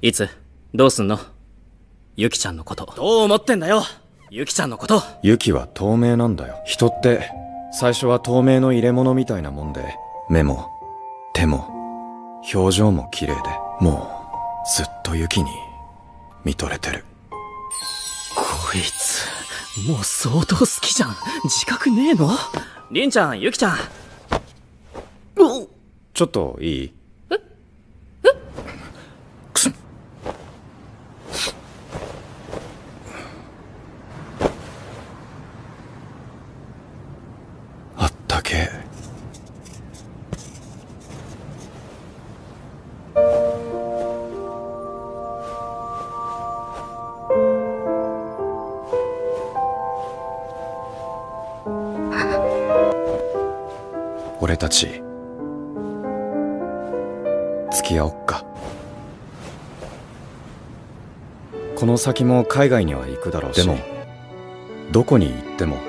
いつどうすんの？ユキちゃんのこと。どう思ってんだよ。ユキちゃんのこと。ユキは透明なんだよ。人って最初は透明の入れ物みたいなもんで目も手も表情も綺麗でもうずっとユキに見とれてる。こいつもう相当好きじゃん。自覚ねえの？りんちゃんユキちゃん。ちょっといいあったけ。俺たち付き合おっか。この先も海外には行くだろうし。でもどこに行っても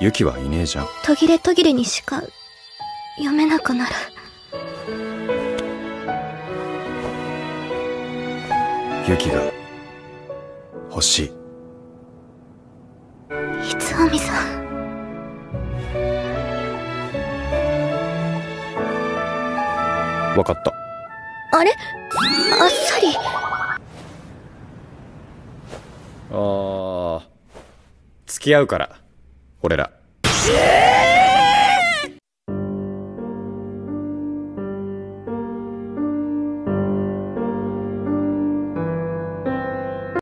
ユキはいねえじゃん。途切れ途切れにしか読めなくなる。ユキが欲しい。いつあみさんわかった。あれ？あっさり。あー。付き合うから俺ら。えー